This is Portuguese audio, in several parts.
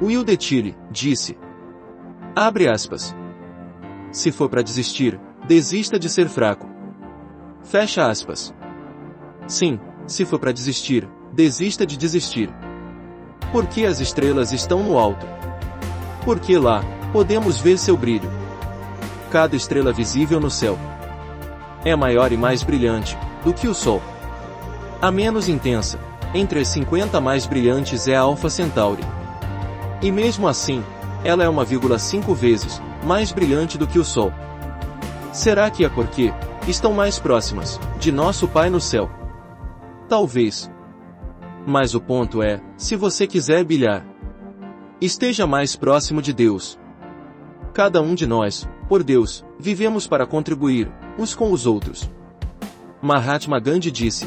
Will Detille disse. Abre aspas. Se for para desistir, desista de ser fraco. Fecha aspas. Sim, se for para desistir, desista de desistir. Porque as estrelas estão no alto. Porque lá, podemos ver seu brilho. Cada estrela visível no céu é maior e mais brilhante do que o Sol. A menos intensa, entre as 50 mais brilhantes é a Alpha Centauri. E mesmo assim, ela é 1,5 vezes mais brilhante do que o Sol. Será que é porque estão mais próximas de nosso Pai no céu? Talvez. Mas o ponto é, se você quiser brilhar, esteja mais próximo de Deus. Cada um de nós, por Deus, vivemos para contribuir, uns com os outros. Mahatma Gandhi disse: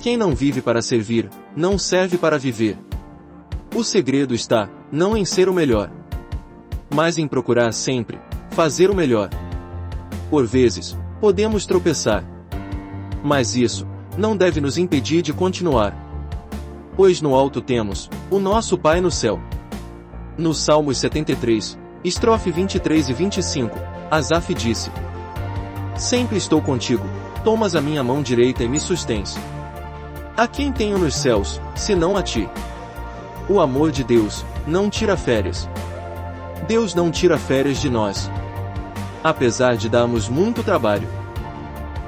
Quem não vive para servir, não serve para viver. O segredo está, não em ser o melhor, mas em procurar sempre fazer o melhor. Por vezes, podemos tropeçar. Mas isso não deve nos impedir de continuar. Pois no alto temos o nosso Pai no céu. No Salmos 73, estrofe 23 e 25, Asaf disse: Sempre estou contigo, tomas a minha mão direita e me sustens. A quem tenho nos céus, senão a ti? O amor de Deus não tira férias. Deus não tira férias de nós. Apesar de darmos muito trabalho.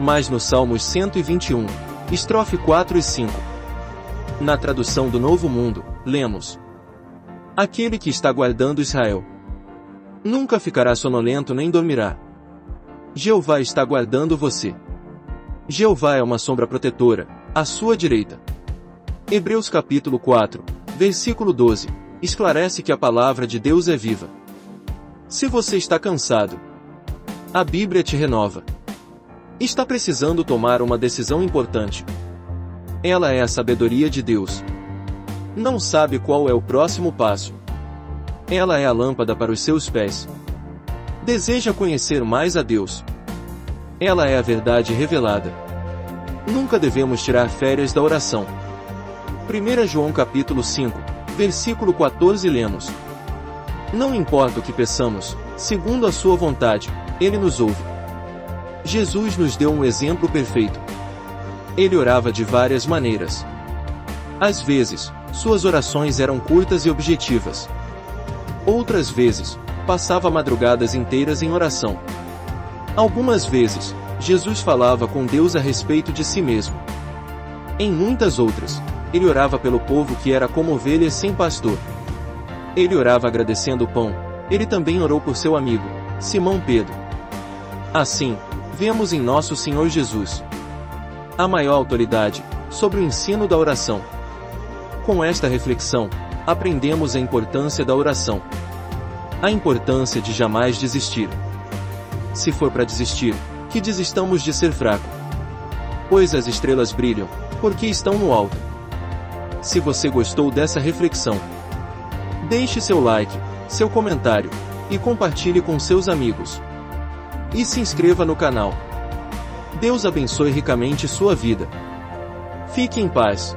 Mas no Salmos 121, estrofe 4 e 5. Na tradução do Novo Mundo, lemos: Aquele que está guardando Israel nunca ficará sonolento nem dormirá. Jeová está guardando você. Jeová é uma sombra protetora, à sua direita. Hebreus capítulo 4, versículo 12, esclarece que a palavra de Deus é viva. Se você está cansado, a Bíblia te renova. Está precisando tomar uma decisão importante. Ela é a sabedoria de Deus. Não sabe qual é o próximo passo. Ela é a lâmpada para os seus pés. Deseja conhecer mais a Deus. Ela é a verdade revelada. Nunca devemos tirar férias da oração. 1 João capítulo 5, versículo 14 lemos. Não importa o que peçamos, segundo a sua vontade, ele nos ouve. Jesus nos deu um exemplo perfeito. Ele orava de várias maneiras. Às vezes, suas orações eram curtas e objetivas. Outras vezes, passava madrugadas inteiras em oração. Algumas vezes, Jesus falava com Deus a respeito de si mesmo. Em muitas outras, ele orava pelo povo que era como ovelhas sem pastor. Ele orava agradecendo o pão, ele também orou por seu amigo, Simão Pedro. Assim, vemos em nosso Senhor Jesus a maior autoridade sobre o ensino da oração. Com esta reflexão, aprendemos a importância da oração. A importância de jamais desistir. Se for para desistir, que desistamos de ser fraco. Pois as estrelas brilham, porque estão no alto. Se você gostou dessa reflexão, deixe seu like, seu comentário e compartilhe com seus amigos. E se inscreva no canal. Deus abençoe ricamente sua vida. Fique em paz.